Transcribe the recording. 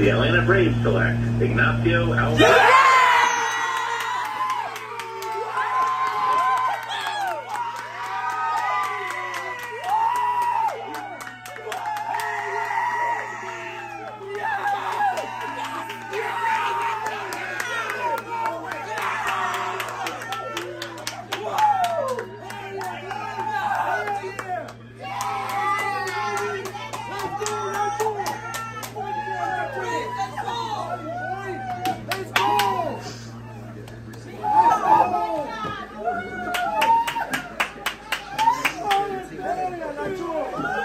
The Atlanta Braves select Ignacio Alvarez. George.